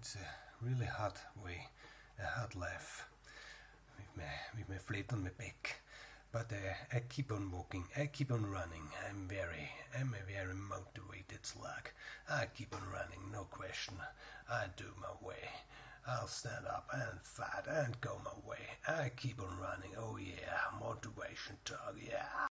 It's a really hard way, a hard life with my with my flat on my back. But uh, I keep on walking, I keep on running. I'm very, I'm a very motivated slug. I keep on running, no question. I do my way. I'll stand up and fight and go my way. I keep on running. Oh yeah, motivation talk. Yeah.